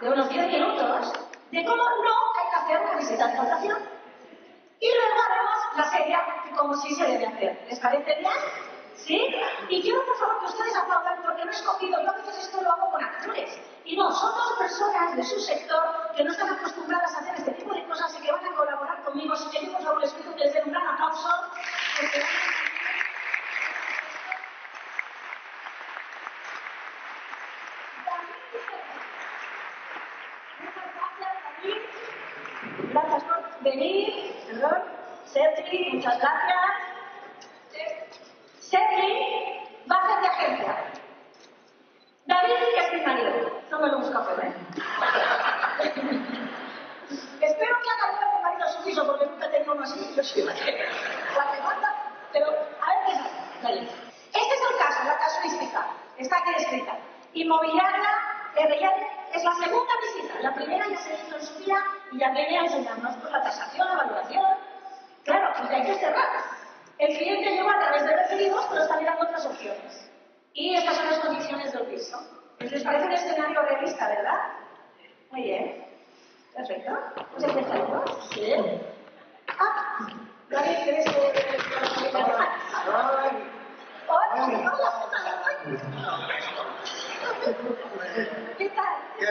de unos 10 minutos de cómo no hay que hacer una visita de notación. Y luego haremos la serie de cómo sí se debe hacer. ¿Les parece bien? ¿Sí? Y quiero por favor que ustedes aplaudan porque no he escogido, yo a veces esto lo hago con actores. Y no, son dos personas de su sector que no están acostumbradas a hacer este tipo de cosas y que van a colaborar conmigo. Si que yo por favor les pido que les den un gran aplauso. porque van a- Muchas gracias, David. Gracias por venir. Perdón. Sergi, muchas gracias. Sergi va a hacer de agencia. David, que es mi marido. No me lo busca por ¿eh? Espero que haga bien mi marido sumiso, porque nunca he tenido uno así. Yo soy la que, la que manda. Pero, a ver qué sale. Dale. Este es el caso, la casuística. Está aquí escrita. Inmobiliaria RL es la segunda visita. La primera ya se hizo en su día y ya viene a enseñarnos pues, la tasación, la valoración. Claro, porque hay que cerrar. El cliente llegó a través de referidos, pero está Y estas son las condiciones del piso. ¿Les parece un escenario realista, verdad? Muy bien. Perfecto. Pues empezamos. Sí. Ah, David, ¿quieres que... Hola, hola, hola. ¿Qué tal? ¿Qué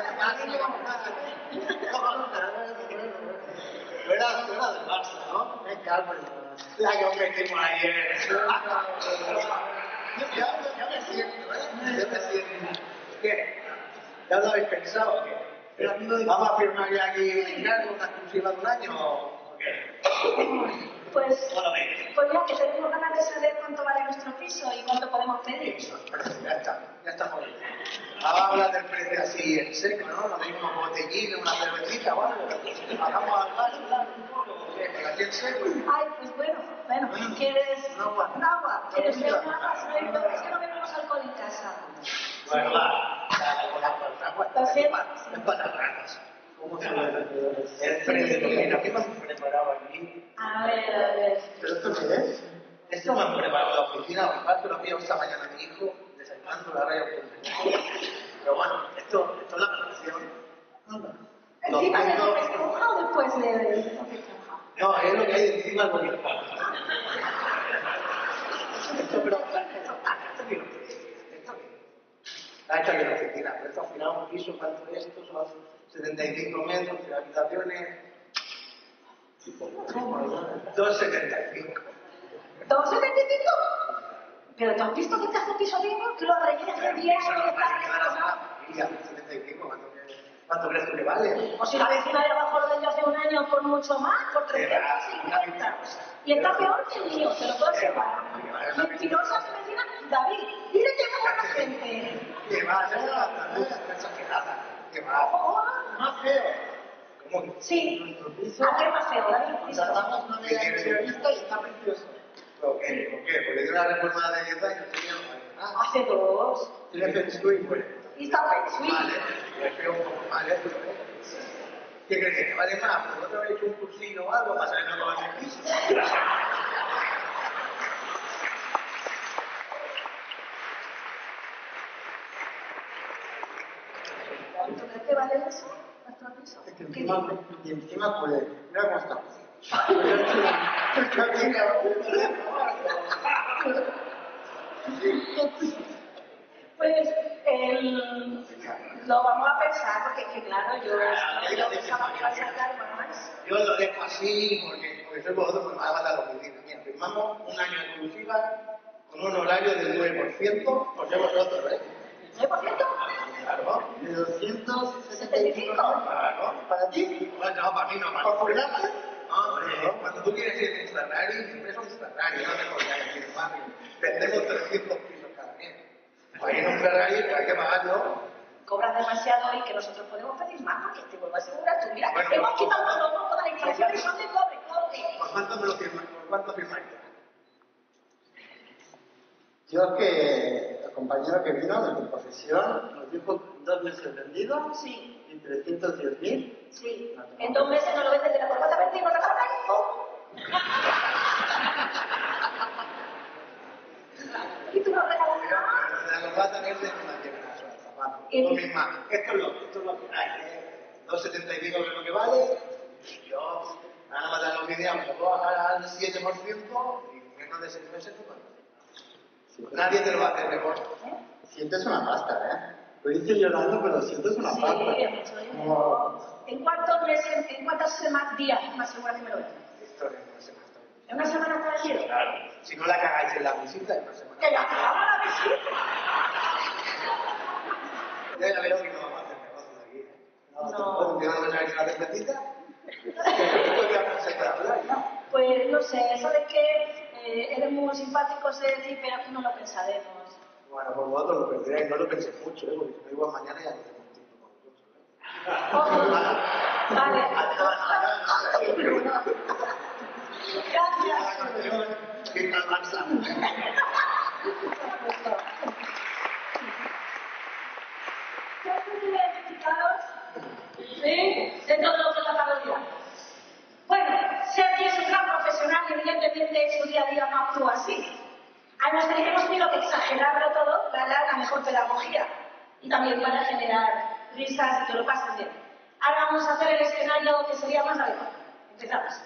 metimos ayer. Ya, ya me siento, ¿eh? Ya me siento. ¿Qué? ¿Ya lo habéis pensado qué? ¿Vamos a firmar ya aquí una exclusiva de un año o qué? Pues, pues ya que tenemos ganas de saber cuánto vale nuestro piso y cuánto podemos pedir. Ya está, ya está jodido. Hablas del precio así en seco, ¿no? Nos dimos botellín, una cervecita o algo. Bajamos al bar, un poco, ¿o qué? Ay, pues bueno, bueno, ¿quieres Un agua. un agua? ¿Quieres un agua? Es que no bebemos alcohol en casa. Bueno, va. Lo siento. Es para las ranas. ¿Cómo se llama? El mira, ¿qué han preparado aquí? A ver, a ver. ¿Pero esto qué es? Esto me han preparado la oficina, mi padre lo vio esta mañana mi hijo, desayunando la raya Pero bueno, esto, esto es la relación. ¿Encima la esponja o después esponja? No, es lo que hay encima del bolígrafo. Esto, pero... Ah, esta que la oficina, pero esto al final un piso, ¿cuánto es esto? Son 75 metros, habitaciones... 275. ¿275? ¿Pero te has visto que te hace piso mismo? Que lo rellenas de bien, Eso no de va a tal, llegar a la familia, 75, ¿cuánto crees- ¿cuánto crees tú que vale? O si la vecina de abajo lo vendió hace un año por mucho más, por 350. Y está peor que el mío, te lo puedo asegurar. Mentirosa mi vecina. David, dile que es buena gente. Que va a ser una puta exagerada. Que va Oh, más feo. ¿Cómo que? Sí. ¿A qué más feo, David? Contratamos una media entrevista y está precioso. ¿Por qué? ¿Por qué? Porque de una reforma de 10 años Hace dos. Pues. Feng shui. Vale, le pego un poco mal. Pero, ¿eh? ¿Qué crees que vale más? ¿Por no te hecho un cursillo o algo para saber cómo va el piso? ¿Cuánto crees que vale eso? ¿Nuestro piso? Es que ¿Qué encima, dices? y encima puede. Mira cómo está. Pues el... lo vamos a pensar porque es que claro, yo, yo pensaba que iba a sacar más. Yo lo dejo así porque, porque soy vosotros, me va a matar la oficina. Mira, firmamos un año de exclusiva con un horario del 9%, por ser vosotros, ¿eh? ¿9%? Claro. De 275 ¿75? Claro. para ti. Bueno, no, para mí no, para ¿Para mí. jubilarla? No, hombre, cuando tú quieres ir en Ferrari, siempre es un Ferrari, no te podría decir más. Vendemos 300 pisos cada mes. Para ir un Ferrari hay que pagarlo. Cobras demasiado y que nosotros podemos pedir más porque te vuelvo a asegurar tú. Mira, Bueno, hemos no. quitado todo, todo, toda la inflación y son de cobre, cobre. ¿Por cuánto me lo firmáis? ¿Por cuánto firmáis? Yo que el compañero que vino de tu profesión nos dijo dos meses vendidos Sí, y 310 mil. sí. En dos meses no lo vendes de la corbata verde y no regalas ¿Y tú no regalas Pero nada? la corbata verde no la tienen a su mazo. Y- Tú misma, esto es lo, esto es lo que hay, ¿eh? 2,75 es lo que vale. Yo, nada más de los vídeos, me lo puedo bajar al 7% y en menos de 6 meses, pues, nadie te lo va a hacer mejor. ¿Eh? Sientes una pasta, ¿eh? Lo dices llorando, pero sientes una Sí, pasta. mucho dinero. ¿En cuántos meses, en cuántas semanas, días más segura que me lo venden? Esto es una semana. ¿En una semana está vendido? Claro. Si no la cagáis en la visita, en una semana. ¡Que la cagamos la visita! Ya ya veo que no vamos a hacer negocio aquí. ¿eh? No, No. tampoco. ¿Qué vamos a. Pues no sé, eso de que eh, eres muy simpático se decir, pero aquí no lo pensaremos. Bueno, por vosotros lo perderéis, no lo penséis mucho, ¿eh? porque si no igual mañana ya no tenemos tiempo con vosotros. ¿eh? Ojo. Vale. Gracias. ¿Qué tal? ¿Ya están identificados? ¿Sí? De todo lo que es la parodia. Bueno, Sergio es un gran profesional y evidentemente en su día a día no actúa así. De que hemos tenido que exagerarlo todo para dar la mejor pedagogía y también para generar risas y que lo pasen bien. Ahora vamos a hacer el escenario que sería más adecuado. Empezamos.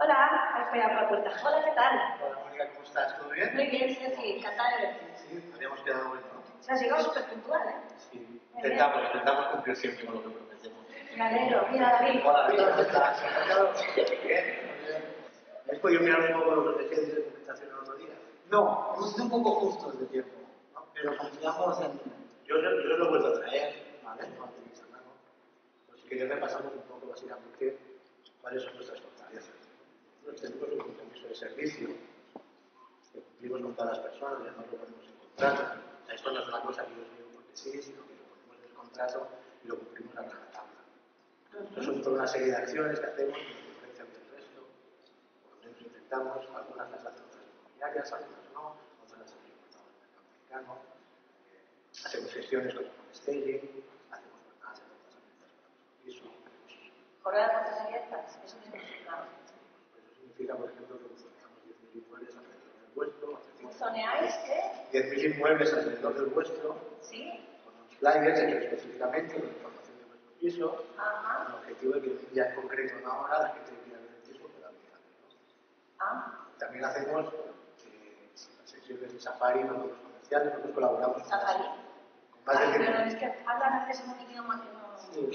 Hola, por la puerta. Hola, ¿qué tal? Hola, Mónica, ¿cómo estás? ¿Todo bien? Muy bien, Sergio, encantada de verte. Sí, habíamos quedado bueno, ¿no? Se has llegado súper puntual, ¿eh? Sí, intentamos, intentamos cumplir siempre con lo que prometemos. Me alegro. Mira, David. Hola, David, ¿cómo estás? Bien. ¿Has podido mirar un poco los ejes de documentación el otro día? No, hemos sido un poco justos de tiempo, ¿no? pero confiamos en... Yo, yo, yo lo he vuelto a traer, ¿vale? No tenéis a mano. Pues si queréis repasamos un poco, básicamente, cuáles son nuestras fortalezas. Nosotros tenemos un compromiso de servicio que cumplimos con todas las personas, y además lo ponemos en contrato. O esto no es una cosa que yo digo porque sí, sino que lo ponemos en el contrato y lo cumplimos a rajatabla. Estos son toda una serie de acciones que hacemos que nos diferencian del resto. Por lo menos intentamos, algunas las hacen otras inmobiliarias, algunas no, otras las hacemos en el mercado americano. Eh, hacemos gestiones como con staging, hacemos jornadas abiertas nuestro piso. hacemos- Jornada de puertas abiertas. Eso significa. Eso significa, por ejemplo, que funcionamos 10.000 inmuebles alrededor del vuestro, hacemos ¿Zoneáis qué? 10.000 inmuebles alrededor del vuestro, Sí. con unos flyers específicamente con información de vuestro piso, con Ajá. el objetivo de que un día en concreto, una hora, la gente que quiera ver el piso pueda a verlo. Ah, También hacemos eh, sesiones de safari con otros comerciales, nosotros colaboramos con Safari. con más Ay, de pero 100 es que hablan a veces un idioma que no. Sí.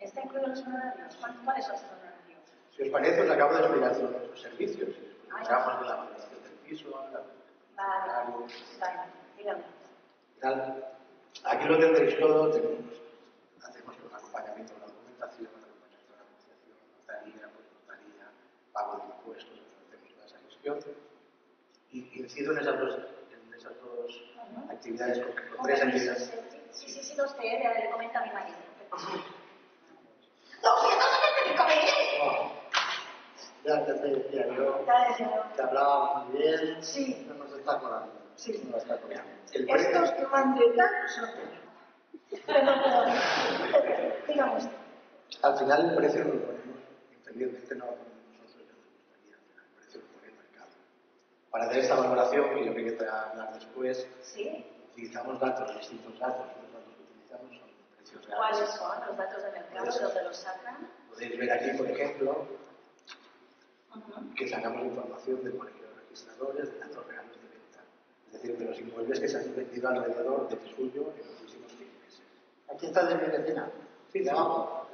¿Está incluido en los honorarios? ¿Cuál- ¿Cuáles son los honorarios? Si os parece, os acabo de explicar todos nuestros servicios. Hablamos de la valoración del piso, la Vale. Vale, dígame. tal. Aquí lo tendréis todo, tenemos, hacemos un acompañamiento de la documentación, acompañamiento de la negociación, notaría, pues notaría, pago de impuestos, hacemos toda esa gestión. Y incido en esas dos, en esas dos actividades, con, tres actividades. Sí, sí, sí, los sé, le comenta a mi marido. Oh, ya te decía yo, Ya decía te hablaba muy bien, Sí. no nos está colando. Sí. No está Estos que Perdón, perdón. Dígame usted. al final el precio lo ponemos, infelizmente no lo ponemos nosotros, ya nos gustaría, pero el precio lo pone el mercado. Para hacer esta valoración, que yo creo que te voy a hablar después, ¿Sí? utilizamos datos, distintos datos. Los datos que utilizamos son precios ¿Cuáles son los datos de mercado? ¿De dónde los sacan? Podéis ver aquí, por ejemplo. Que sacamos información del colegio de registradores, de datos reales de venta. Es decir, de los inmuebles que se han vendido alrededor del suyo en los últimos seis meses. Aquí está de mi vecina. Sí, debajo.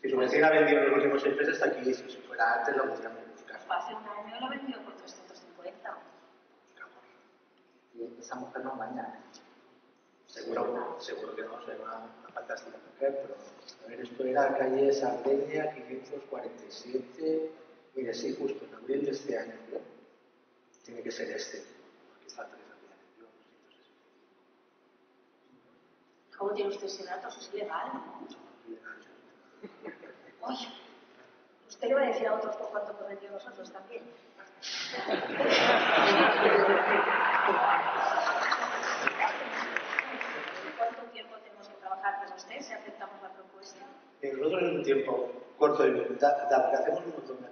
Si su vecina ha vendido en los últimos seis meses, está aquí. Si fuera antes, lo podríamos buscar. Hace un año lo vendió por 350. Buscamos. Y esa mujer no engaña. Seguro, seguro que no, soy una, una fantástica mujer, pero a ver, esto era calle Sardeña 547, mire, sí, justo en abril de este año, ¿no? Tiene que ser este, porque está tres días yo, 265. ¿Cómo tiene usted ese dato? Eso es ilegal. Oye, usted le va a decir a otros por cuánto hemos vendido nosotros también. ¿Cuánto tiempo tenemos que trabajar con usted si aceptamos la propuesta? Eh, nosotros en un tiempo corto, de- da- dado que hacemos un montón de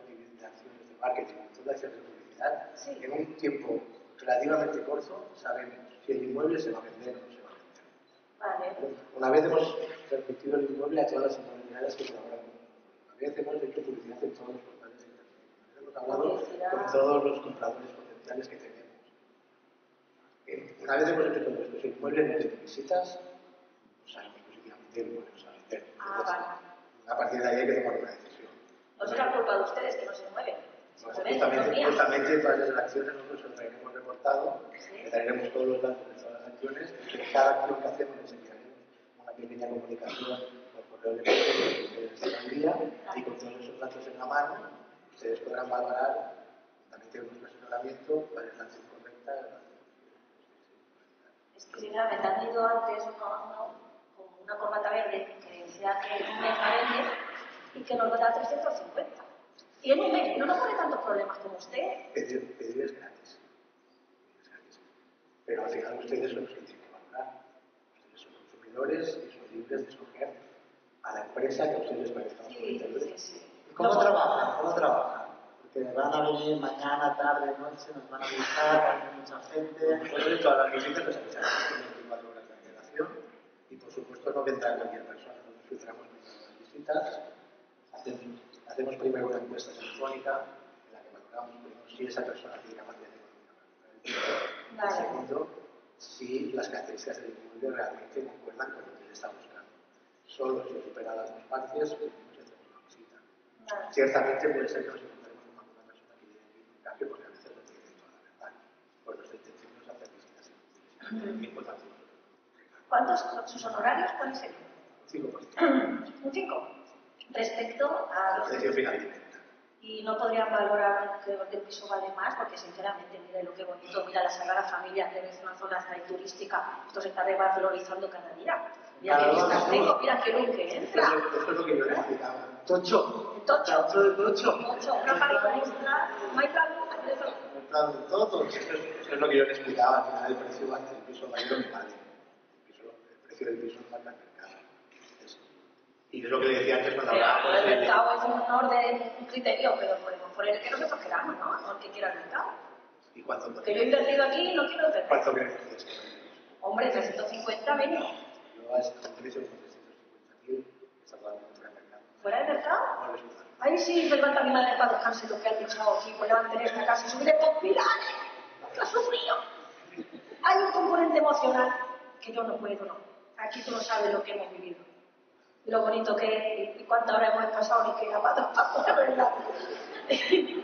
marketing, en toda de publicidad, Sí. en un tiempo relativamente corto sabemos si el inmueble se va a vender o no se va a vender. Vale. Una vez hemos permitido el inmueble a todas las inmobiliarias que colaboran. Una vez hemos hecho publicidad en todos los portales de internet. Hemos hablado Publicidad. con todos los compradores potenciales que tenemos. Eh, Una vez hemos hecho todo esto, si el inmueble no tiene visitas, pues sabemos positivamente el inmueble no se va a vender. Ah, Entonces, vale. A partir de ahí hay que tomar una decisión. No será culpa de ustedes que no se mueven. Justamente, justamente todas las acciones nosotros os traeremos reportado, le traeremos todos los datos de todas las acciones, de cada acción que hacemos les enviaremos una pequeña comunicación por correo electrónico que al día, y con todos esos datos en la mano, ustedes podrán valorar, también tenemos un asesoramiento, cuál es la acción correcta, la que sinceramente han ido antes con una corbata verde que decía que un mes la y que nos va a dar 350. Y en un mes no nos pone tantos problemas como usted. pedir, pedir es gratis. Es gratis. Pero al final ustedes son los que tienen que valorar. Ustedes son consumidores y son libres de escoger a la empresa que a ustedes les parezca más Sí, sí, sí. ¿Y ¿Cómo No, trabajan? ¿Cómo trabajan? Porque van a venir mañana, tarde, noche, nos van a avisar, va a venir mucha gente. Nosotros en todas las visitas les avisaremos con 24 horas de antelación y por supuesto no vendrá cualquier persona. Nosotros filtramos las visitas, hacemos, hacemos primero una encuesta telefónica en la que valoramos primero si esa persona tiene capacidad piso. Vale. Segundo, si las características del inmueble realmente concuerdan con lo que él está buscando. Solo si supera las dos partes, pues hacemos una visita. Ciertamente puede ser que nos encontremos con alguna persona que viene en un cambio porque a veces no tiene toda la verdad. Por nuestra intención es hacer visitas. ¿Cuántos son sus honorarios? ¿Cuáles serían? 5%. Un 5. Respecto a los Precio final de venta. y no podrían valorar que el piso vale más, porque sinceramente, mire lo que bonito, mira la Sagrada Familia, que es una zona ahí turística, esto se está revalorizando cada día. Mira qué vistas tengo, mira qué luz que entra. es, esto es lo que yo explicaba. Tocho. Tocho. Tocho de tocho. Ocho, una pareja extra, no hay plan, eso. En plan, todos. Esto es, lo que yo le explicaba. Al final el precio va el piso vale lo que vale. El, precio del piso no marca el mercado. Es- y es lo que le decía antes cuando hablábamos el de... mercado es un orden, un criterio, pero podemos poner el que nosotros queramos, ¿no? No el que quiera el mercado. ¿Y cuánto, Porque yo he invertido aquí y no quiero perder. cuánto el piso? Hombre, 350 menos. Yo a este precio con 350.000 está totalmente fuera de mercado. ¿Fuera del mercado? No les gusta. Ahí sí, levanta mi madre para descanse lo que ha luchado aquí, pues levanten esta casa y subiré por pilares. Lo ha sufrido. Hay un componente emocional que yo no puedo, no. Aquí tú no sabes lo que hemos vivido. Y lo bonito que es y cuántas horas hemos pasado ni que la pata la verdad.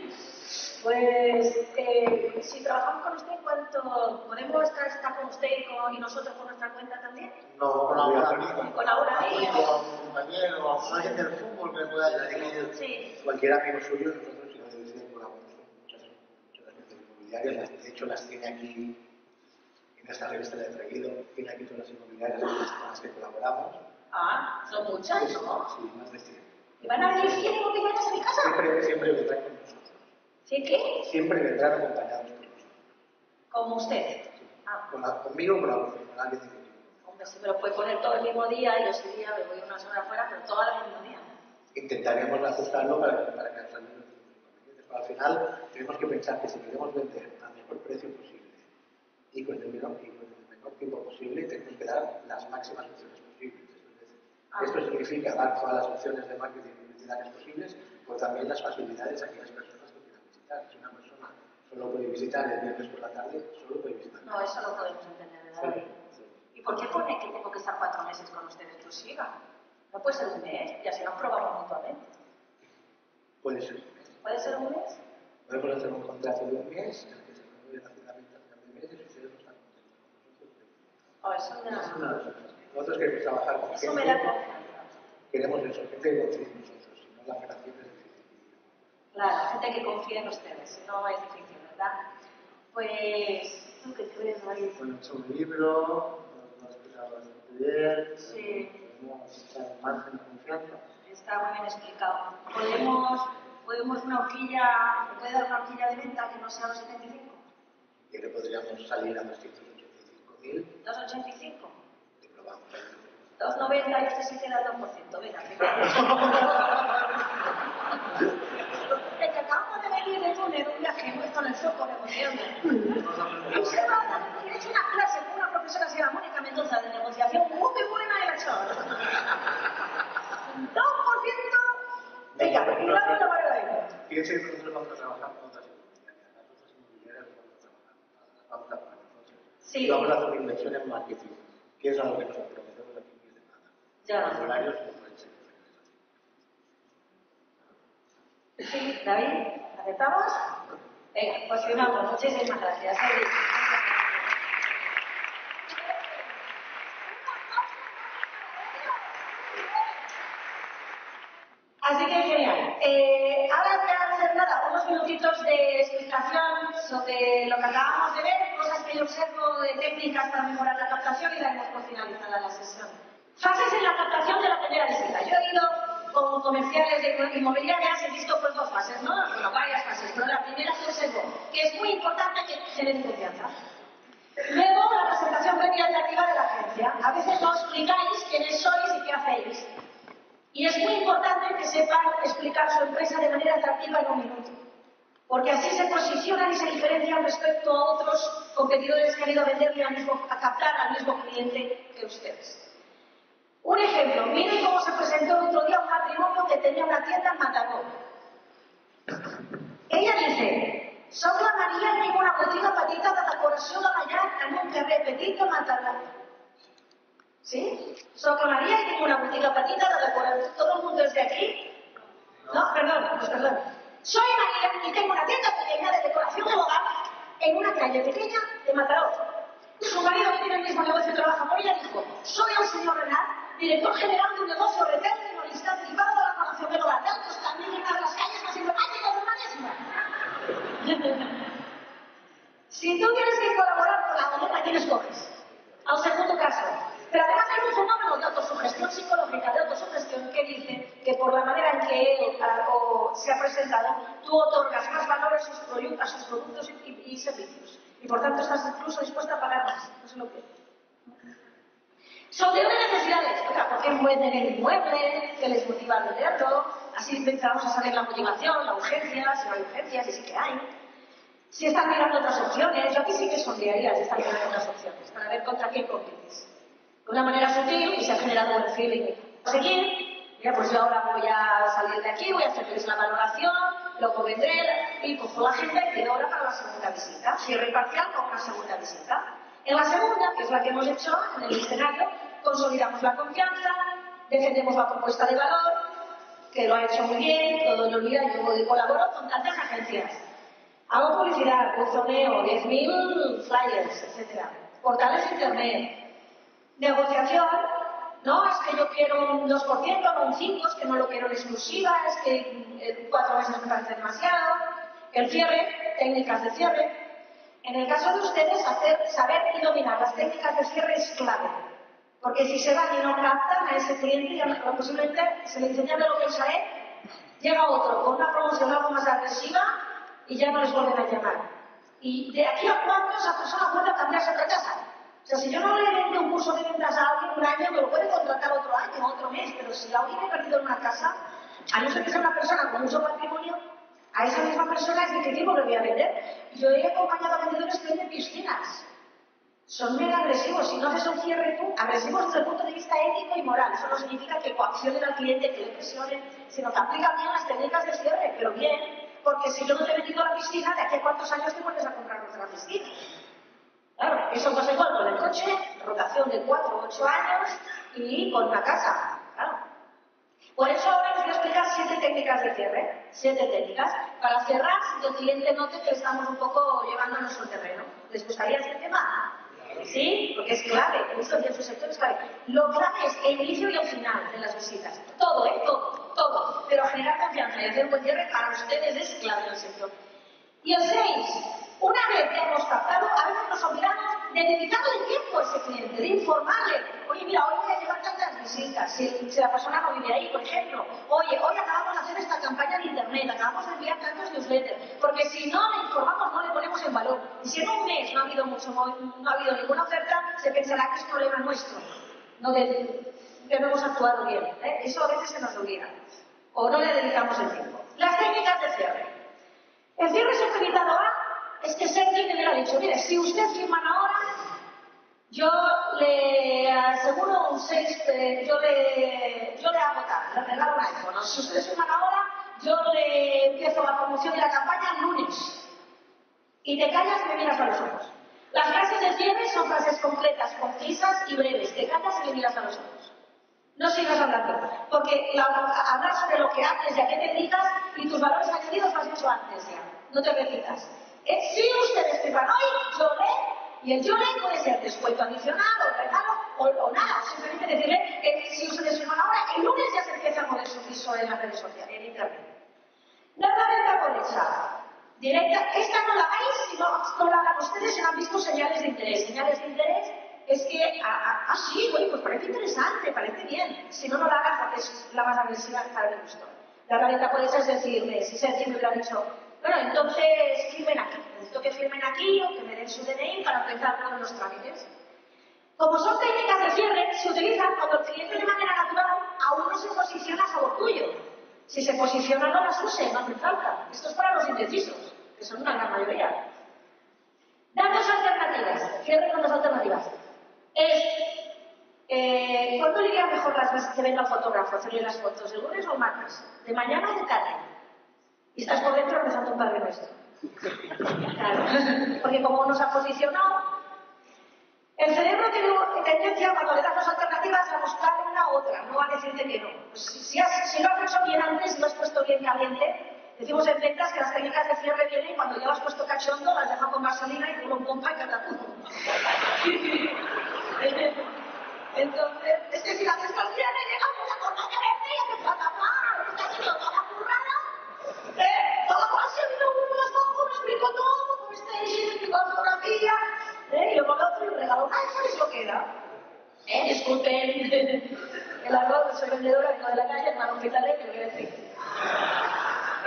Pues, eh, si trabajamos con usted, ¿cuánto podemos estar, estar con usted y, con- y nosotros por nuestra cuenta también? No, Colaborar. Colaborar ahí. Con un compañero, o alguien del fútbol que pueda decir. Sí. Cualquier amigo suyo, nosotros si lo deciden inmobiliarias, las- de hecho las tiene aquí en esta revista de traído, tiene aquí todas las inmobiliarias con las que colaboramos. Ah, son muchas, ¿no? Sí, más de 100. ¿Y van a venir 100 inmobiliarias a mi casa? Siempre, siempre vendrán con nosotros. ¿Sí qué? Siempre vendrán acompañados por nosotros. Como usted. Ah, Con la- conmigo o con, la, con alguien de mi equipo. hombre, si me lo puede poner todo el mismo día y ese día me voy unas horas afuera, pero todo el mismo día. Intentaremos ajustarlo para, que- para que. Pero al final tenemos que pensar que si queremos vender al mejor precio posible y con el menor, y con el menor tiempo posible, tenemos que dar las máximas opciones. Esto, es- significa dar todas las opciones de marketing y publicidad posibles, pero también las facilidades a aquellas personas que quieran visitar. Si una persona solo puede visitar el viernes por la tarde, solo puede visitar. No, eso no podemos entender, ¿verdad? Sí, sí. ¿Y por qué pone que tengo que estar cuatro meses con usted exclusiva? No puede ser un mes, y así nos probamos mutuamente. Puede ser un mes. ¿Puede ser un mes? Podemos hacer un contrato de un mes en el que se renueve la finalmente a final de mes y ustedes no están contentos con nosotros, Oh, Es una las cosas. Nosotros queremos trabajar con gente, queremos eso, gente que confíe en nosotros, si no la operación es difícil. Claro, gente que confía en ustedes, si no es difícil, ¿verdad? Pues, ¿tú qué crees, María? Hemos hecho un libro, lo ha explicado bastante bien. Sí. Podemos echar margen de confianza. Está muy bien explicado. Podemos, podemos una horquilla, ¿me puede dar una horquilla de venta que no sea los 75? Y que podríamos salir a 285.000 ¿285? Y probamos. 290 y usted se queda al 2%. Venga, venga. Venga, acabamos de venir de túnel, un viaje en el. Y se va a he hecho una clase con una profesora que se llama Mónica Mendoza de negociación muy buena de la chavala. 2% de cada y la Fíjense que nosotros vamos a trabajar con otras inmobiliarias. Las otras inmobiliarias vamos a trabajar, vamos a pagar nosotros. Sí. Y vamos a hacer una inversión en marketing, que es comprometemos aquí en de nada. Ya. Los horarios no pueden ser. Sí, David, ¿aceptamos? Venga, pues firmamos. Muchísimas gracias. Así que genial. Eh, ahora voy a hacer nada, unos minutitos de explicación sobre lo que acabamos de ver, cosas que yo observo de técnicas para mejorar la captación y daremos por finalizada la sesión. Fases en la captación de la primera visita. Yo he ido con comerciales de inmobiliarias, he visto pues dos fases, ¿no? Bueno, varias fases, pero la primera que observo, que es muy importante que genere confianza. Luego, la presentación previa activa de la agencia. A veces no explicáis quiénes sois y qué hacéis. Y es muy importante que sepan explicar su empresa de manera atractiva en un minuto, porque así se posicionan y se diferencian respecto a otros competidores que han ido a venderle al mismo, a captar al mismo cliente que ustedes. Un ejemplo, miren cómo se presentó el otro día un matrimonio que tenía una tienda en Mataró. Ella dice, soc la Maria i tinc una botiga petita de decoració de la llar en un carrer petit de Mataró. ¿Sí? Soc la María y tengo una botica petita de decoración. ¿Todo el mundo es de aquí? No, perdón, pues perdón. Soy María y tengo una tienda pequeña de decoración de hogar en una calle pequeña de Mataró. Su marido, que tiene el mismo negocio y trabaja por ella, dijo, soy el señor Renat, director general de un negocio retail minorista derivado de la hogar de altos también en una de las calles más emblemáticas de Manesma. si tú tienes que colaborar con la gobierna, ¿quién escoges? Al segundo caso, pero además hay un fenómeno de autosugestión psicológica, de autosugestión, que dice que por la manera en que él a, o se ha presentado, tú otorgas más valor a sus, a sus productos y, y, servicios. Y por tanto estás incluso dispuesta a pagar más. No sé lo que. Sondeo de necesidades. Oiga, ¿por qué venden el inmueble? ¿Qué les motiva a venderlo? Así empezamos a saber la motivación, la urgencia, si no hay urgencias, y sí que hay. Si están mirando otras opciones, yo aquí sí que sondearía si están mirando otras opciones, para ver contra qué compites de una manera sutil y se ha generado un feeling. Seguir, ya pues yo ahora voy a salir de aquí, voy a hacerles la valoración, luego vendré y cojo la agenda y pido hora para la segunda visita. Cierre parcial con una segunda visita. En la segunda, que es la que hemos hecho en el escenario, consolidamos la confianza, defendemos la propuesta de valor, que lo ha hecho muy bien, todo lo olvida, yo colaboro con tantas agencias. Hago publicidad, buzoneo, 10.000 flyers, etc. Portales internet, negociación, no, es que yo quiero un 2%, no un 5%, es que no lo quiero en exclusiva, es que cuatro meses me parece demasiado. El cierre, técnicas de cierre. En el caso de ustedes, saber y dominar las técnicas de cierre es clave. Porque si se van y no captan a ese cliente, ya posiblemente se le ya me lo pensaré, llega otro con una promoción algo más agresiva y ya no les vuelven a llamar. Y de aquí a cuánto esa persona vuelve a cambiarse otra casa. O sea, si yo no le vendo un curso de ventas a alguien un año, me lo puede contratar otro año, otro mes, pero si alguien he perdido en una casa, a no ser que sea una persona con mucho patrimonio, a esa misma persona es difícil volver a vender. Yo he acompañado a vendedores que venden piscinas. Son mega agresivos. Si no haces un cierre tú, agresivos desde el punto de vista ético y moral. Eso no significa que coaccionen al cliente, que le presionen, sino que aplican bien las técnicas de cierre, pero bien, porque si yo no te he vendido la piscina, de aquí a cuántos años te vuelves a comprar otra piscina. Claro, eso pasa igual con el coche, rotación de 4 o 8 años y con una casa. Claro. Por eso ahora les voy a explicar siete técnicas de cierre, siete técnicas, para cerrar que el cliente note que estamos un poco llevando a nuestro terreno. ¿Les gustaría este tema? Sí, porque es clave, en su sector es clave. Lo clave es el inicio y el final de las visitas. Todo, ¿eh? Todo, todo. Pero generar confianza y hacer un buen cierre para ustedes es clave en el sector. Y el 6, una vez que hemos captado, a veces nos olvidamos de dedicarle tiempo a ese cliente, de informarle. Oye, mira, hoy voy a llevar tantas visitas, si, si, la persona no vive ahí, por ejemplo. Oye, hoy acabamos de hacer esta campaña de internet, acabamos de enviar tantos newsletters. Porque si no le informamos, no le ponemos en valor. Y si en un mes no ha habido mucho, no ha habido ninguna oferta, se pensará que es problema nuestro. No de, que no hemos actuado bien. ¿eh? Eso a veces se nos olvida. O no le dedicamos el tiempo. Las técnicas de cierre. El cierre certificado A es que Sergio me hubiera dicho, mire, si usted firma ahora, yo le aseguro un 6, eh, yo le, yo le hago tal, le regalo un iPhone. Si ustedes firman ahora, yo le empiezo la promoción y la campaña el lunes. Y te callas y me miras a los ojos. Las frases de cierre son frases concretas, concisas y breves. Te callas y me miras a los ojos. No sigas hablando, porque la- hablar sobre lo que haces y a qué te dedicas y tus valores añadidos lo has hecho antes ya. No te repitas. Eh, si ustedes firman hoy, le, y el le puede ser descuento adicional o regalo o, o nada, simplemente decirle que si ustedes firman ahora, el lunes ya se empieza a mover su piso en las redes sociales, en internet. Dar la venta por hecha. Directa, esta no la hagáis si no, no la hagan ustedes no han visto señales de interés. Señales de interés es que, ah, ah, ah, sí, oye, pues parece interesante, parece bien. Si no, no la hagas porque es la más agresiva para mi gusto. La venta por es decirme, si Sergio me hubiera dicho, bueno, entonces firmen aquí. Necesito que firmen aquí o que me den su DNI para empezar con los trámites. Como son técnicas de cierre, se utilizan cuando el cliente de manera natural aún no se posiciona a favor tuyo. Si se posiciona, no las use, no hace falta. Esto es para los indecisos, que son una gran mayoría. Dan dos alternativas, cierre con dos alternativas. Es, eh, ¿cuándo le mejor las veces que venga el fotógrafo a hacerle las fotos? ¿El lunes o el martes? ¿De mañana o de tarde? Y estás por dentro rezando un padre nuestro. Claro, porque como nos ha posicionado, el cerebro tiene tendencia, cuando le das dos alternativas, a buscar una u otra, no a decirte que no. Pues si, si has- lo has hecho bien antes, lo has puesto bien caliente, decimos en ventas que las técnicas de cierre vienen cuando ya has puesto cachondo, las dejas con gasolina y culo en pompa y catapum. Entonces, es que si la haces al cierre, llegamos El arroz, soy vendedora, vengo de la calle, hermano hospitalario, que voy a decir.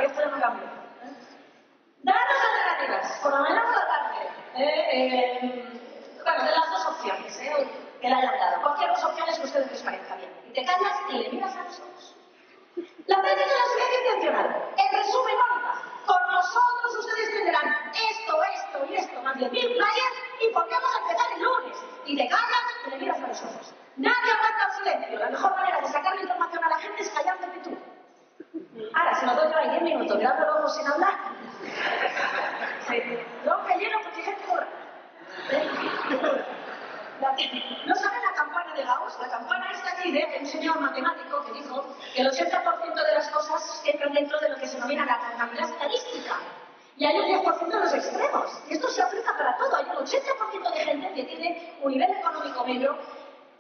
Esto no cambia. ¿eh? Danos alternativas, por la mañana o por la tarde. ¿eh? Eh, bueno, de las dos opciones, ¿eh? que le hayan dado. Cualquier dos opciones que a ustedes les parezca bien. Y te callas y le miras a los ojos. La técnica de la silencio intencional. En resumen, Mónica, con nosotros ustedes tendrán esto, esto y esto, más de mil playas, y podríamos empezar el lunes. Y te callas y le miras a los ojos. Nadie aguanta el silencio. La mejor manera de sacar la información a la gente es callándote tú. Ahora, si nos doy ahí 10 minutos mirando los ojos sin hablar, sí. no lleno porque gente ¿No saben la campana de Gauss? La campana esta que idea de un señor matemático que dijo que el 80% de las cosas entran dentro de lo que se denomina la contabilidad estadística. Y hay un 10% de los extremos. Esto se aplica para todo. Hay un 80% de gente que tiene un nivel económico medio.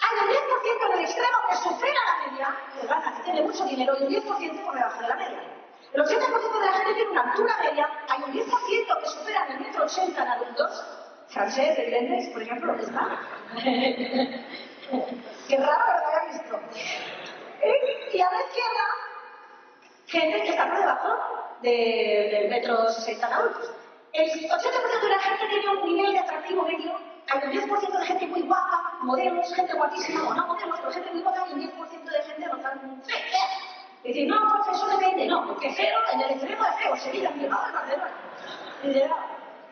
Hay un 10% del extremo que supera la media, que gana, que tiene mucho dinero, y un 10% por debajo de la media. El 80% de la gente tiene una altura media, hay un 10% que supera el metro 80 en adultos, francés, irlandés, por ejemplo, que está. Qué raro, lo había visto. ¿Eh? Y a la izquierda, gente que está por debajo de- del metro 60 en adultos. El 80% de la gente tiene un nivel de atractivo medio, hay un 10% de gente muy guapa, modelos, gente guapísima, o no modelos, pero gente muy guapa, y un 10% de gente no tan fea. Es decir, no, porque eso depende, no, porque feo, en el extremo de feo, Sevilla, en Bilbao, en Barcelona. Y de verdad,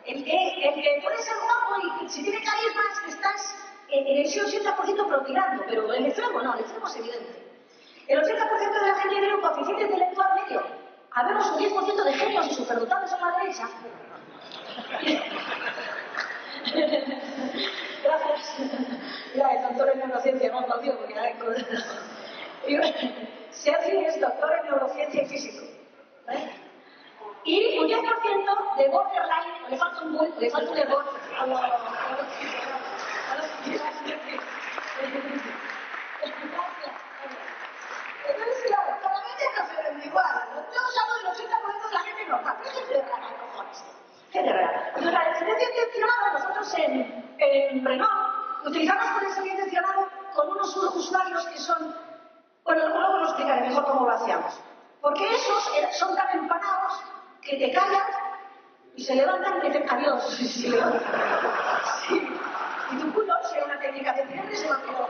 El que, el que puede ser guapo y si tiene carisma es que estás en, en ese 80% pero tirando, pero el extremo no, el extremo es evidente. El 80% de la gente tiene un coeficiente intelectual medio. Habemos un 10% de genios y superdotados a la derecha. Gracias. Mira, el doctor en neurociencia, no aplaudido porque era el Sergio es doctor en neurociencia y físico. ¿eh? Y un 10% de borderline, le falta un bull, le falta un error. a lo- a lo- a lo- Entonces, claro, cada vez es diferente igual. ¿no? Estamos hablando del 80% de la gente normal, pero gente rara, cojones. Gente rara. Entonces, la silencio intencionado, nosotros en, en Renault utilizamos con el silencio intencionado con unos usuarios que son, bueno, luego lo explicaré mejor cómo lo hacíamos. Porque esos son tan empanados que te callan y se levantan y dicen adiós. Se levantan. Sí. Y tu culo, si hay una técnica de cierre, se va a quedar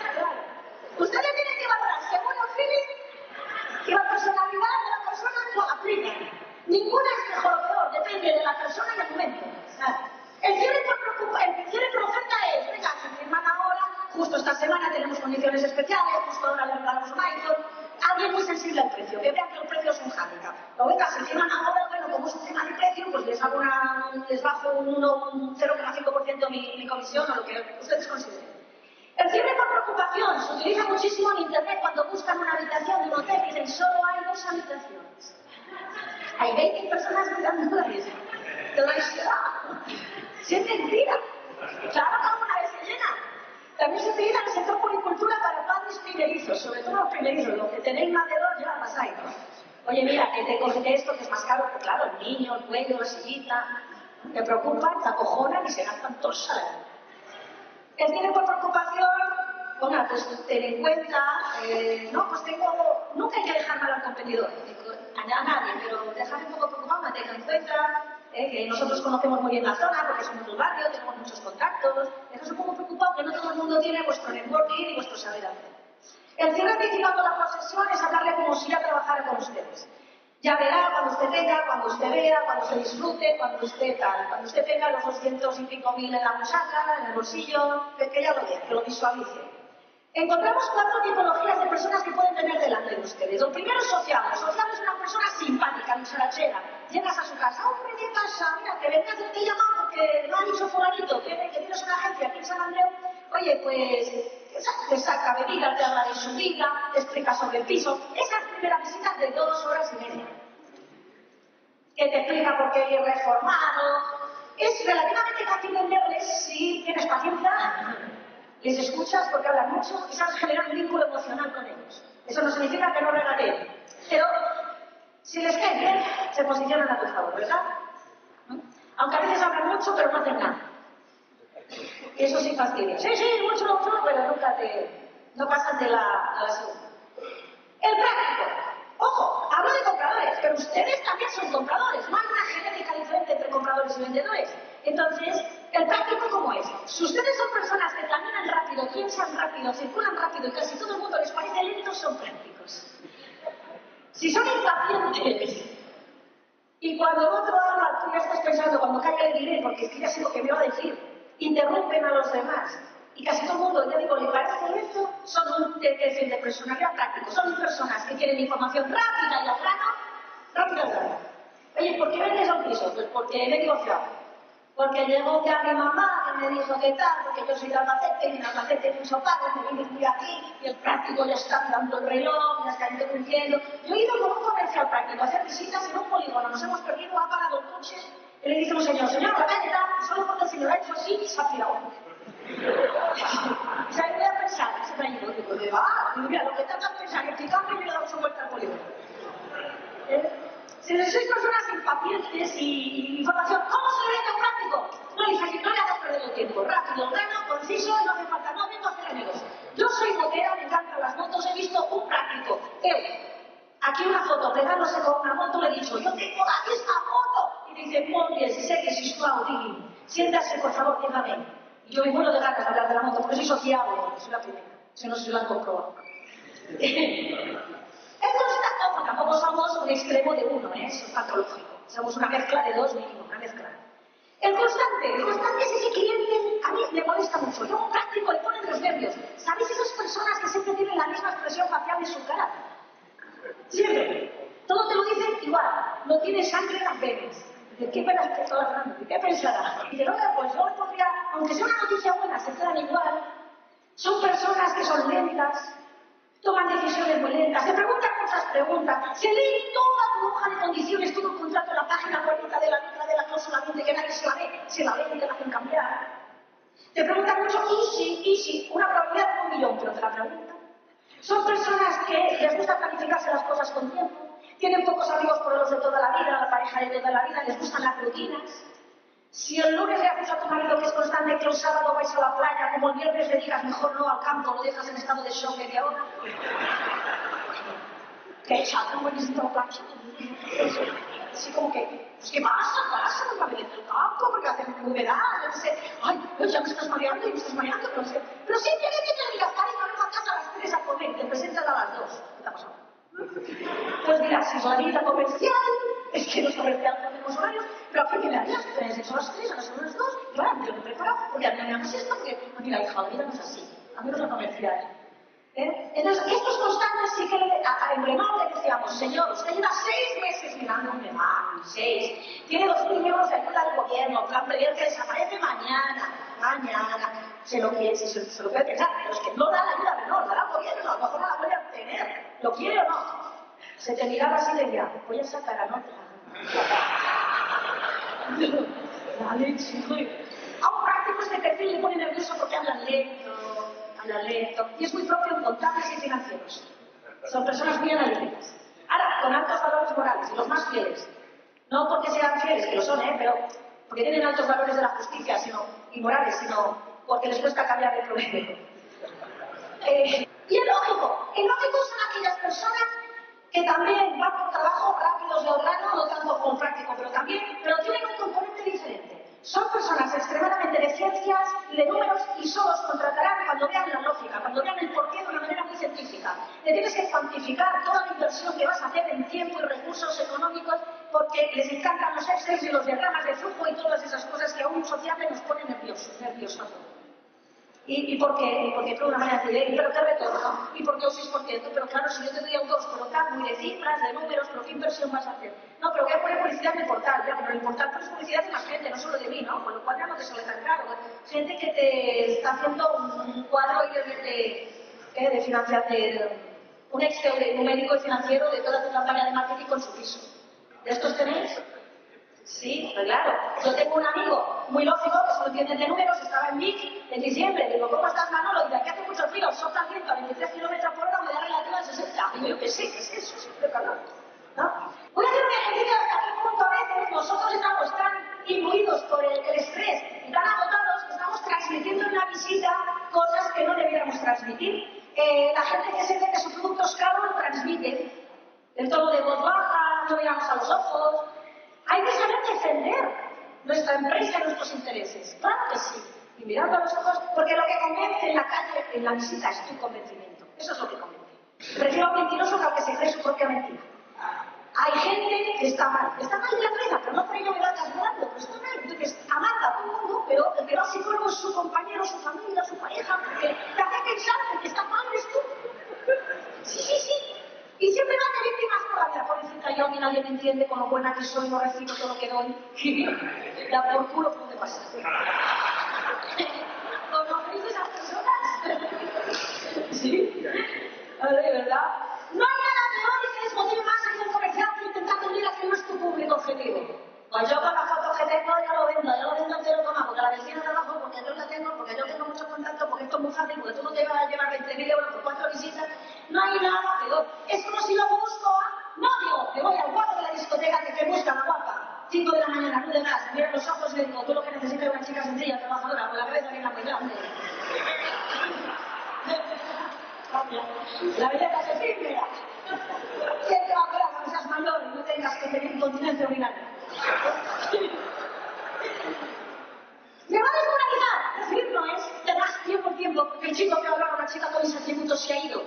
Claro. Usted le tiene que valorar según el feeling y la personalidad de la persona lo aplican. Ninguna es mejor o peor, depende de la persona y el momento. El cierre por, preocupa- el cierre por oferta es, venga, se firman ahora, justo esta semana tenemos condiciones especiales, justo ahora le regalamos iPhone, alguien muy sensible al precio, que vean que el precio es un hándicap. O venga, se firman ahora, bueno, como es un tema de precio, pues les hago una, les bajo un, uno- un 0,5% mi, mi comisión o lo que ustedes consideren. El cierre por preocupación se utiliza muchísimo en Internet cuando buscan una habitación de un hotel y dicen solo hay dos habitaciones. Hay 20 personas mirando la mesa. Te lo Si es mentira. Claro que alguna vez se llena. También se utiliza en el sector policultura para padres primerizos, sobre todo los primerizos, los que tenéis más de dos ya más hay. Oye, mira, que te coge esto que es más caro, porque claro, el niño, el cuello, la sillita, te preocupan, te acojonan y se gastan todo el salario. El tiene por preocupación, bueno, pues ten en cuenta, eh, no, pues tengo, nunca hay que dejar mal al competidor, a, nadie, pero dejarme un poco preocupado, tenga en cuenta, eh, que nosotros conocemos muy bien la zona porque somos del barrio, tenemos muchos contactos, dejarse un poco preocupado que no todo el mundo tiene vuestro networking y vuestro saber hacer. El cierre anticipando la posesión es hablarle como si ya trabajara con ustedes. Ya verá cuando usted tenga, cuando usted vea, cuando se disfrute, cuando usted tal, cuando usted tenga los doscientos y pico mil en la musaca, en el bolsillo, que, ya lo vea, que lo visualice. Encontramos cuatro tipologías de personas que pueden tener delante de ustedes. Lo primero es sociable. Sociable es una persona simpática, lucharachera. Llegas a su casa, hombre, ¿qué pasa? Mira, que vengas de te llama porque me ha dicho fulanito que, que tienes una agencia aquí en San Andreu. Oye, pues te saca bebida, te habla de su vida, te explica sobre el piso. Esas primeras visitas de dos horas y media. Que te explica por qué hay reformado. Es relativamente fácil venderles si tienes paciencia les escuchas porque hablan mucho y sabes generar un vínculo emocional con ellos. Eso no significa que no regateen, pero si les cae bien, se posicionan a tu favor, ¿verdad? Aunque a veces hablan mucho, pero no hacen nada. Y eso sí fastidia. Sí, sí, mucho, mucho, pero nunca te... no pasan de la, a la segunda. El práctico. Ojo, hablo de compradores, pero ustedes también son compradores. No hay una genética diferente entre compradores y vendedores. Entonces, el práctico, ¿cómo es? Si ustedes son personas que caminan rápido, piensan rápido, circulan rápido y casi todo el mundo les parece lento, son prácticos. Si son impacientes y cuando el otro habla, tú ya estás pensando, cuando caiga le diré, porque es que ya sé lo que me va a decir, interrumpen a los demás y casi todo el mundo, ya digo, le parece lento, son un perfil de personalidad práctico, son personas que quieren información rápida y al grano, rápida y al grano. Oye, ¿por qué vendes a un? Pues porque he negociado. Porque llegó ya mi mamá que me dijo que tal, porque yo soy de Albacete y en Albacete mucho pago, me vine aquí y el práctico ya está mirando el reloj, ya está interrumpiendo. Yo he ido con un comercial práctico a hacer visitas en un polígono, nos hemos perdido, ha parado el coche y le dice un señor, señor, la calle solo porque el señor ha hecho así, se ha pirado. O sea, yo voy a pensar, se me ha ido, digo, digo, mira, lo que tarda en pensar en picarme y me da su vuelta al polígono. ¿Eh? Si sois personas impacientes y, información, ¿cómo se vende un práctico? No le dices, no le hagas perder el tiempo. Rápido, grano, conciso, no hace falta, no vengo a hacer amigos. Yo soy motera, me encantan las motos, he visto un práctico. Veo aquí una foto, pegándose con una moto, le he dicho, yo tengo aquí esta moto. Y dice, muy bien, sé que si Dili. Siéntase, por favor, dígame. Y yo me muero de ganas de hablar de la moto, porque soy sociable, soy la primera. Si no, lo han comprobado. Entonces tampoco, tampoco somos un extremo de uno, ¿eh? eso es patológico. Somos una mezcla de dos mínimo, una mezcla. El constante, el constante es ese cliente, a mí me molesta mucho. Yo un práctico le ponen los nervios. ¿Sabéis esas personas que siempre tienen la misma expresión facial en su cara? Siempre. Todo te lo dicen igual. No tiene sangre en las venas. Dice, ¿qué penas que todas grandes? ¿Qué pensará? Dice, no, pues yo podría, aunque sea una noticia buena, se quedan igual. Son personas que son lentas, toman decisiones muy lentas, se preguntan muchas preguntas, se leen toda tu hoja de condiciones, todo el contrato la página 40 de la letra de la cláusula 20 que nadie se la ve, se la ven y te la hacen cambiar. Te preguntan mucho, y si, y si, una probabilidad de un millón, pero te la preguntan. Son personas que les gusta planificarse las cosas con tiempo, tienen pocos amigos por los de toda la vida, la pareja de toda la vida, les gustan las rutinas. Si el lunes le haces a tu marido que es constante que el sábado vais a la playa, como el viernes le digas mejor no al campo, lo dejas en estado de shock media hora. ¿Qué chato, buenísimo plancha? Así como que, pues ¿qué pasa? Pasa, no a venir del campo porque hace humedad, no sé. Ay, pues ya me estás mareando y me estás mareando, no sé. Pero simplemente que le digas, cariño, vengo a casa a las 3 a comer, te presentas a las 2. ¿Qué te ha pasado? Pues mira, si es la vida comercial, es que los comerciales no tenemos horarios, pero aquí me harías que tenéis sexo a las 3, a las 1 a las 2, y claro, me preparo, porque a mí me hagas esto, porque, mira, hija, la vida no es así, a menos la comercial. ¿Eh? Entonces, estos constantes sí que a, a, en Renault le decíamos, señor, usted lleva seis meses mirando un demanda, seis. Tiene dos mil euros de ayuda del gobierno, plan prever que desaparece mañana, mañana. Se lo quiere, se, lo puede pensar, pero es que no da la ayuda menor, da el gobierno, a lo mejor no la puede obtener. ¿Lo quiere o no? Se te miraba así de ya, voy a sacar a nota. La leche, A un práctico este perfil le pone nervioso porque hablan lento, hablan lento, y es muy propio en contables y financieros. Son personas muy analíticas. Ahora, con altos valores morales, los más fieles. No porque sean fieles, que lo son, ¿eh? pero porque tienen altos valores de la justicia sino, y morales, sino porque les cuesta cambiar de problema. Eh, y el lógico, el lógico son aquellas personas que también van por trabajo rápidos de organo, no tanto como práctico, pero también, pero tienen un componente diferente. Son personas extremadamente de ciencias y de números y solo contratarán cuando vean la lógica, cuando vean el porqué de una manera muy Le tienes que cuantificar toda la inversión que vas a hacer en tiempo y recursos económicos porque les encantan los excels y los diagramas de flujo y todas esas cosas que a un sociable nos ponen nerviosos, nerviosos. ¿Y, y por qué? Porque de una manera de decir, pero qué retorno, y por qué un 6%, pero claro, si yo te doy un 2, por lo tanto, muy de cifras, de números, pero qué inversión vas a hacer. No, pero voy a poner publicidad en el portal, ya, pero el portal es publicidad de más gente, no solo de mí, ¿no? Con lo cual ya no te sale tan caro. Gente que te está haciendo un cuadro de, de, de, de financiación, un Excel numérico y financiero de toda tu campaña de marketing con su piso. ¿De estos tenéis? Sí, pues claro. Yo tengo un amigo muy lógico que solo entiende de números, estaba en Vic en diciembre. Digo, ¿cómo estás, Manolo? Y de aquí hace mucho frío, sopla el viento a 23 kilómetros por hora, me da relativa de 60. Y yo, que sí, que es eso, siempre calor. ¿No? Voy a hacer un ejercicio hasta qué punto a veces nosotros estamos tan imbuidos por el estrés y tan agotados que estamos transmitiendo en la visita cosas que no debiéramos transmitir. Eh, la gente que se ve que su producto es caro lo transmite. El tono de voz baja, no miramos a los ojos, hay que saber defender nuestra empresa y nuestros intereses. Claro que sí. Y mirando a los ojos, porque lo que convence en la calle, en la visita, es tu convencimiento. Eso es lo que convence. Prefiero a un mentiroso que al que se cree su propia mentira. Hay gente que está mal. Está mal en la empresa, pero no por ello me va casando. Pero está mal. Entonces, amar a todo el mundo, pero el que va psicólogo es su compañero, su familia, su pareja, porque te hace pensar que el que está mal eres tú. Sí, sí, sí. Y siempre van de víctimas por la vida. Pobrecita yo, a nadie me entiende con lo buena que soy, no recibo todo lo que doy. Ya por culo puede pasar. ¿Conocéis esas personas? Sí. A ver, ¿verdad? No hay peor y que desmotive más a un comercial que intentar vender a que no es tu público objetivo. Pues yo con la foto que tengo ya lo vendo, ya lo vendo entero toma, porque la vecina de abajo, porque yo la tengo, porque yo tengo muchos contactos, porque esto es muy fácil, porque tú no te vas a llevar 20.000 euros por cuatro visitas. No hay nada peor. Es como si lo busco a... No digo, que voy al cuarto de la discoteca que te busca la guapa. 5 de la mañana, no de más, me miro los ojos y le digo, tú lo que necesitas es una chica sencilla, trabajadora, con la cabeza bien grande. La belleza se firme. Seas mayor y no tengas que tener incontinencia urinaria. Me va a desmoralizar. Decir no es, te das tiempo, tiempo, porque el chico que habla con la chica con ese atributo se ha ido.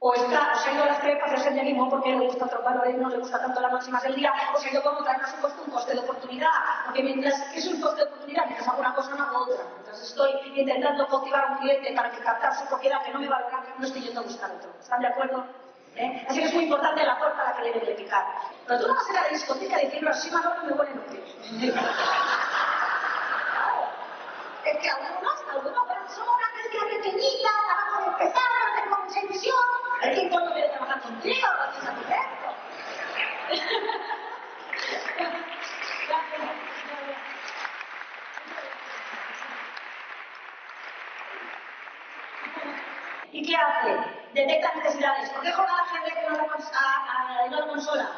O está, o se ha ido a las trepas de senderismo porque le gusta otros valores y no le gusta tanto las máximas del día, o se ha ido con otra, un coste, un coste de oportunidad, porque mientras es un coste de oportunidad, mientras hago una cosa no hago otra. Entonces estoy intentando cautivar a un cliente para que captar su propiedad, que no me valora, que no estoy yendo a buscar otro. ¿Están de acuerdo? ¿Eh? Así que es muy importante la puerta a la que debe de picar. Pero tú no vas a ir a la discoteca decirlo así, Manolo, me huele no Es que algunos, algunos personas que es pequeñita, acaban de empezar, no tengo mucha ilusión, es que cuando quiere trabajar contigo, lo tienes arquitecto. ¿Y qué hace? Detecta necesidades. ¿Por qué juega la gente con la, a, a, la consola?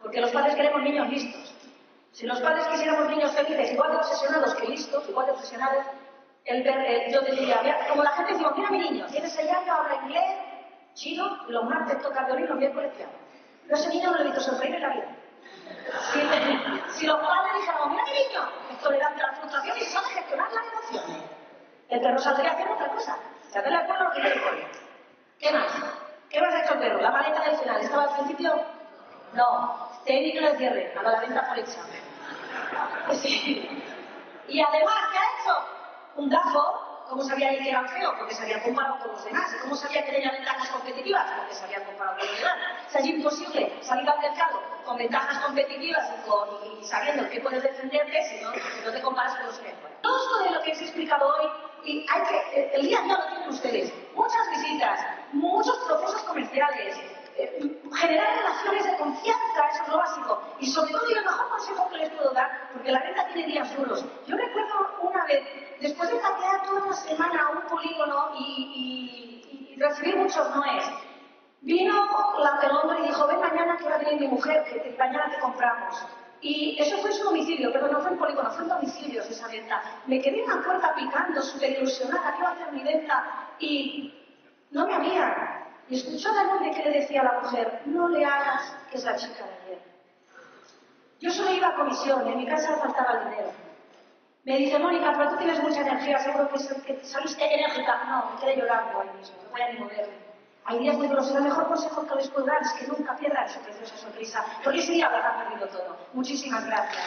Porque los padres queremos niños listos. Si los padres quisiéramos niños felices, igual de obsesionados que listos, igual de obsesionados, el, el, yo te diría, mira, como la gente dice, mira mi niño, tiene 6 años, habla inglés, chino, los martes toca violín, los miércoles piano. Pero ese niño no le he visto sonreír en la vida. Si, si los padres dijeran, mira mi niño, es tolerante a la frustración y sabe gestionar las emociones, el perro saldría a hacer otra cosa. ¿Se hace de acuerdo que te digo? ¿Qué más? ¿Qué más ha hecho el perro? La maleta del final. ¿Estaba al principio? No. Técnico de cierre. A la venta por hecha. Sí. Y además, ¿qué ha hecho? Un gafo. ¿Cómo sabía él que era feo? Porque se había comparado con los demás. ¿Y cómo sabía que tenía ventajas competitivas? Porque se había comparado con los demás. O sea, es imposible salir al mercado con ventajas competitivas y, con, y sabiendo que puedes defenderte si no, si no te comparas con los que. Todo esto de lo que os he explicado hoy, el día a día lo tienen ustedes. Muchas visitas, muchos procesos comerciales, eh, generar relaciones de confianza, eso es lo básico. Y sobre todo, y el mejor consejo que les puedo dar, porque la venta tiene días duros. Yo recuerdo una vez, después de patear toda una semana un polígono y, recibir muchos noes, vino la, el hombre y dijo, ven mañana que va a venir mi mujer, que mañana te compramos. Y eso fue su domicilio, pero no fue en polígono, fue domicilios esa venta. Me quedé en la puerta picando, súper ilusionada, que iba a hacer mi venta, y no me había. Y escuchó la nombre que le decía a la mujer, no le hagas que es la chica de ayer. Yo solo iba a comisión, en mi casa faltaba el dinero. Me dice, Mónica, pero tú tienes mucha energía, seguro que, que saliste enérgica. No, me quedé llorando ahí mismo, no voy a ni moverme. Hay días muy duros el mejor consejo que les puedo dar es que nunca pierdan su preciosa sonrisa, porque ese día habrán perdido todo. Muchísimas gracias.